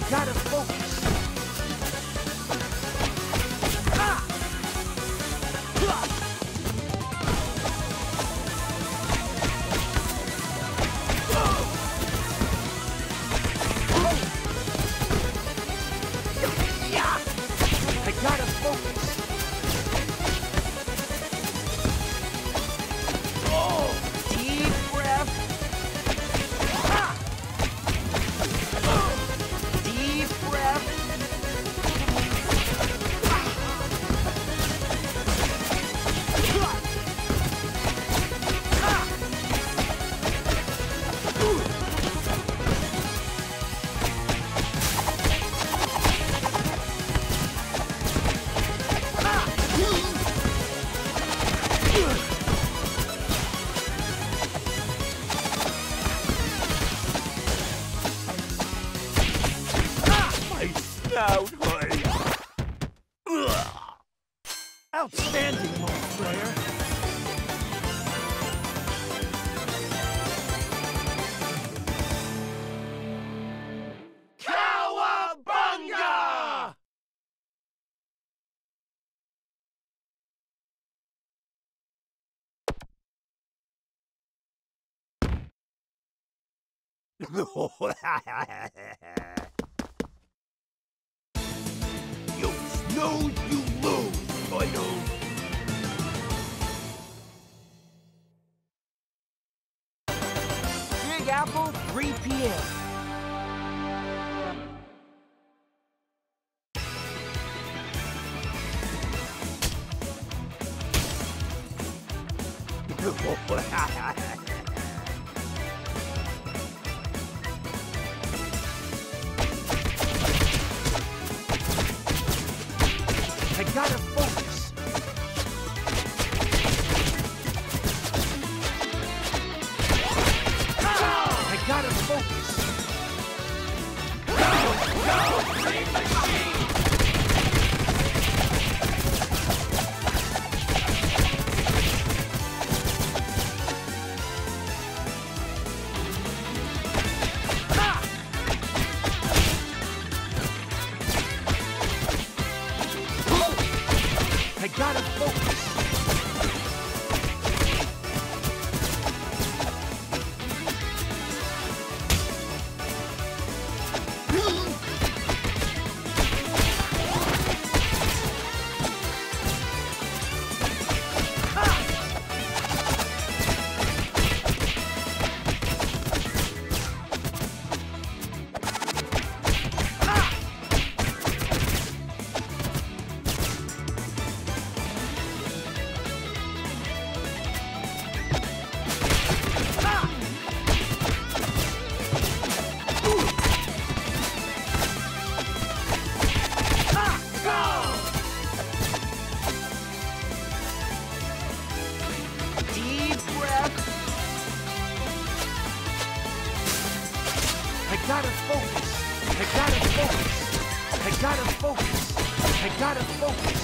gotta focus. I gotta focus. Snout. Outstanding, Lord Slayer. Cowabunga! Apple, 3 p.m. I focus. I gotta focus.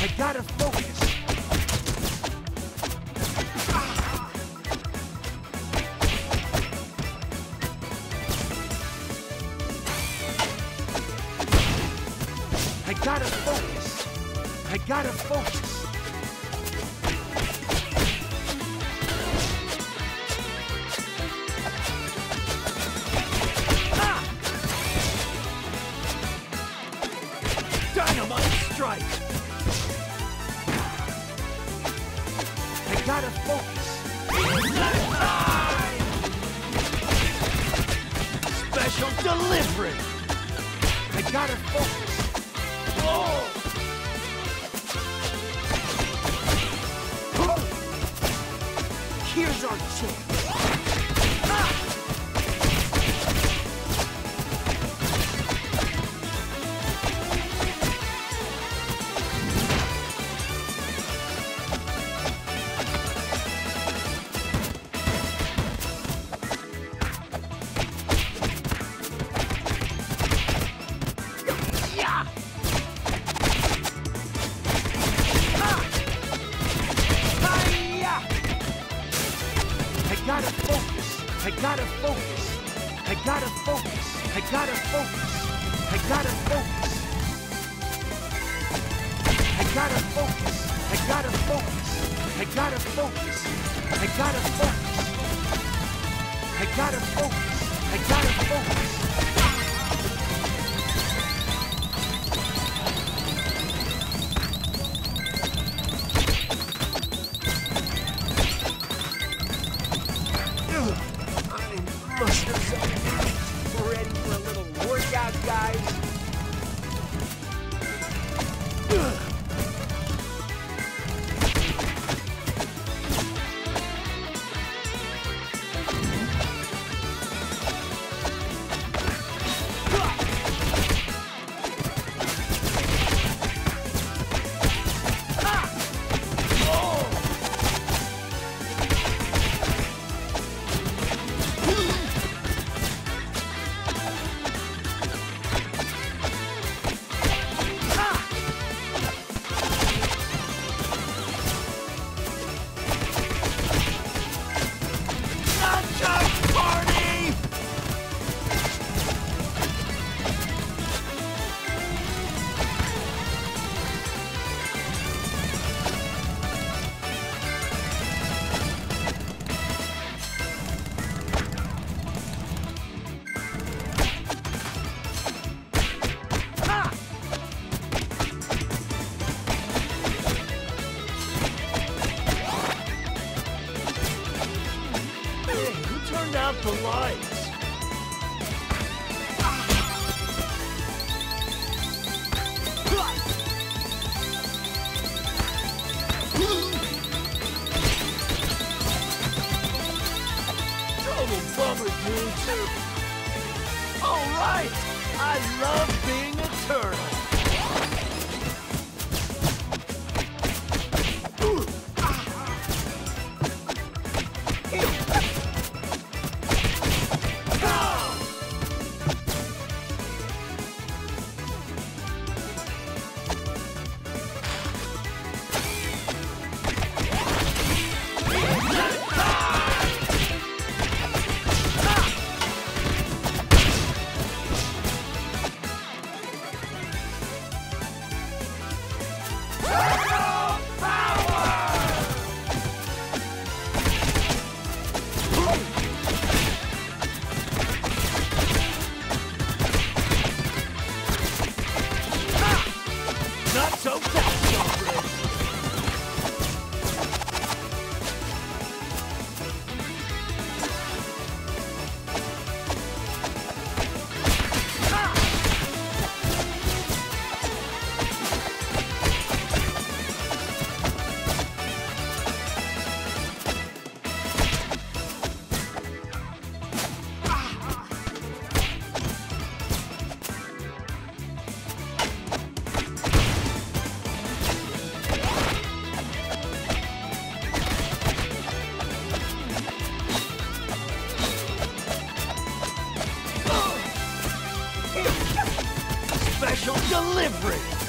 I gotta focus. I gotta focus. I gotta focus. Special delivery! I gotta focus. Oh! Here's our chance. Gotta focus. I gotta focus. I gotta focus. I gotta focus. I gotta focus. I gotta focus. I gotta focus. I gotta focus. I gotta focus. I gotta focus. I must ready for a little workout, guys. Turned out the lights? Total bummer, dudes. All right, I love being a turtle. Special delivery.